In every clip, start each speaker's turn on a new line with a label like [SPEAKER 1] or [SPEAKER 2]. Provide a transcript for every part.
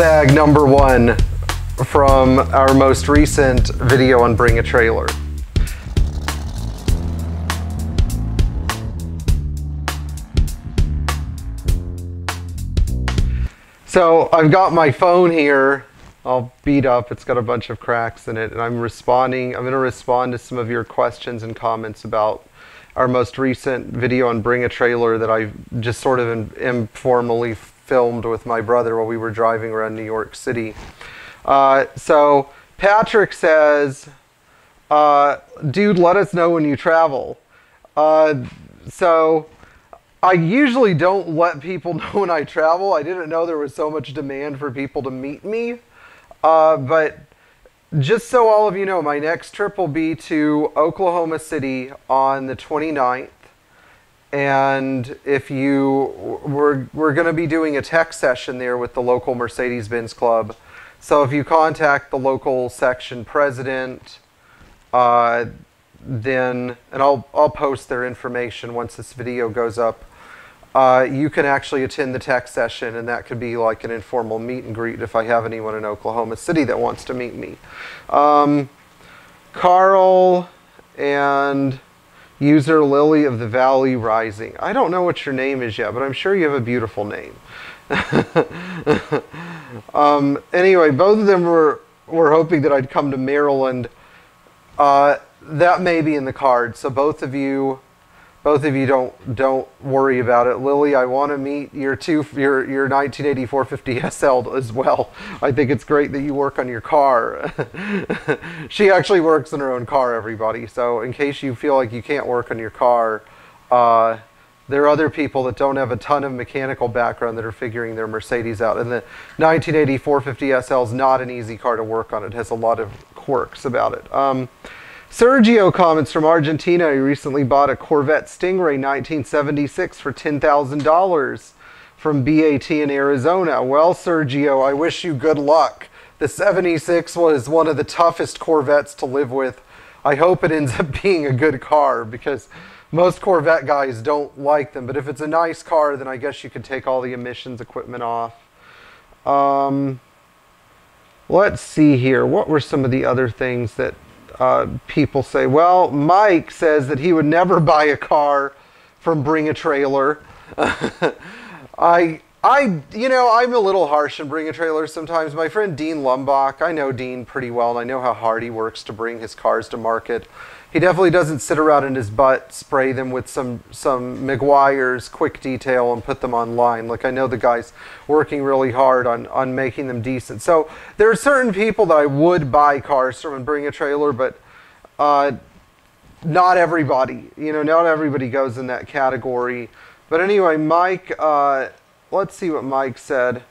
[SPEAKER 1] Mailbag number one from our most recent video on Bring a Trailer. So I've got my phone here all beat up. It's got a bunch of cracks in it, and I'm responding. I'm going to respond to some of your questions and comments about our most recent video on Bring a Trailer that I just sort of in, informally filmed with my brother while we were driving around New York City. Uh, so Patrick says, uh, "Dude, let us know when you travel." Uh, so I usually don't let people know when I travel. I didn't know there was so much demand for people to meet me. Uh, but just so all of you know, my next trip will be to Oklahoma City on the 29th. And if you, we're, we're going to be doing a tech session there with the local Mercedes Benz Club. So if you contact the local section president, uh, then, and I'll, I'll post their information once this video goes up uh, you can actually attend the tech session, and that could be like an informal meet and greet if I have anyone in Oklahoma City that wants to meet me. Um, Carl and user Lily of the Valley Rising. I don't know what your name is yet, but I'm sure you have a beautiful name. um, anyway, both of them were, were hoping that I'd come to Maryland. Uh, that may be in the cards, so both of you both of you don't don't worry about it. Lily, I want to meet your two your your 1980 450 SL as well. I think it's great that you work on your car. she actually works in her own car, everybody. So in case you feel like you can't work on your car, uh, there are other people that don't have a ton of mechanical background that are figuring their Mercedes out. And the 1980 450 SL is not an easy car to work on. It has a lot of quirks about it. Um, Sergio comments from Argentina. He recently bought a Corvette Stingray 1976 for $10,000 from BAT in Arizona. Well, Sergio, I wish you good luck. The 76 was one of the toughest Corvettes to live with. I hope it ends up being a good car because most Corvette guys don't like them. But if it's a nice car, then I guess you could take all the emissions equipment off. Um, let's see here. What were some of the other things that uh, people say, well, Mike says that he would never buy a car from Bring a Trailer. I, I, you know, I'm a little harsh in bringing a Trailer sometimes. My friend Dean Lumbach, I know Dean pretty well, and I know how hard he works to bring his cars to market he definitely doesn't sit around in his butt, spray them with some some Meguiar's quick detail and put them online. Like I know the guy's working really hard on on making them decent. So there are certain people that I would buy cars from and bring a trailer, but uh, not everybody. You know, not everybody goes in that category. But anyway, Mike, uh, let's see what Mike said.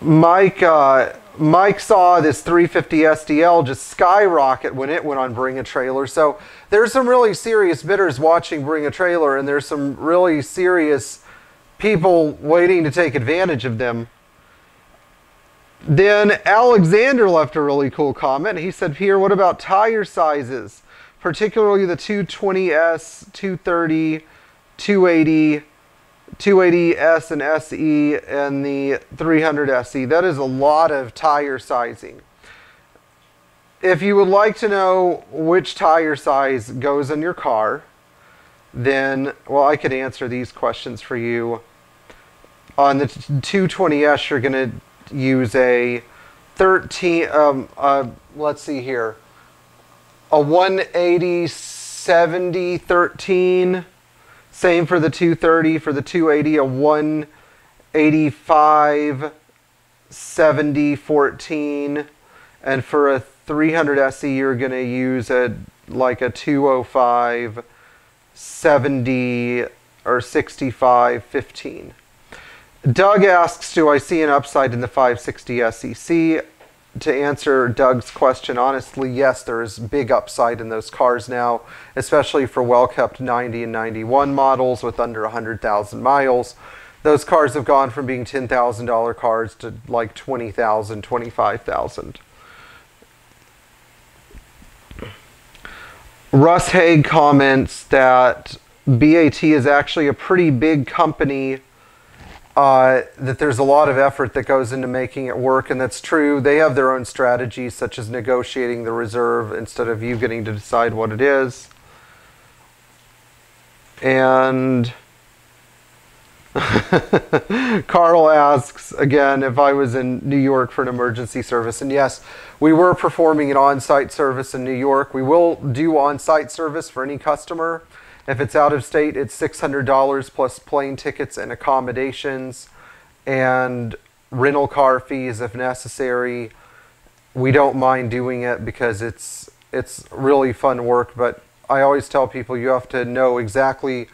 [SPEAKER 1] Mike. Uh, Mike saw this 350 SDL just skyrocket when it went on Bring a Trailer. So there's some really serious bidders watching Bring a Trailer, and there's some really serious people waiting to take advantage of them. Then Alexander left a really cool comment. He said, Pierre, what about tire sizes? Particularly the 220S, 230, 280, 280S and SE and the 300 SE. That is a lot of tire sizing. If you would like to know which tire size goes in your car, then, well, I could answer these questions for you. On the 220S, you're going to use a 13, um, uh, let's see here, a 180 70 13 same for the 230, for the 280, a 185, 70, 14. And for a 300 SE, you're going to use a like a 205, 70, or 65, 15. Doug asks, do I see an upside in the 560 SEC? To answer Doug's question honestly, yes, there is big upside in those cars now, especially for well kept 90 and 91 models with under 100,000 miles. Those cars have gone from being $10,000 cars to like 20,000, 25,000. Russ Haig comments that BAT is actually a pretty big company uh, that there's a lot of effort that goes into making it work, and that's true. They have their own strategies, such as negotiating the reserve instead of you getting to decide what it is. And Carl asks again if I was in New York for an emergency service. And yes, we were performing an on site service in New York. We will do on site service for any customer. If it's out of state, it's $600 plus plane tickets and accommodations and rental car fees if necessary. We don't mind doing it because it's it's really fun work, but I always tell people you have to know exactly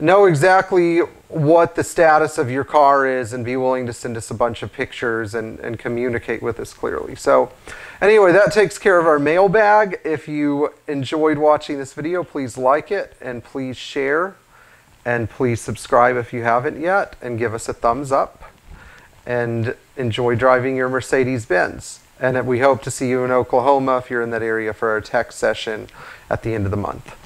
[SPEAKER 1] know exactly what the status of your car is and be willing to send us a bunch of pictures and, and communicate with us clearly. So anyway, that takes care of our mailbag. If you enjoyed watching this video, please like it and please share and please subscribe if you haven't yet and give us a thumbs up and enjoy driving your Mercedes-Benz. And we hope to see you in Oklahoma if you're in that area for our tech session at the end of the month.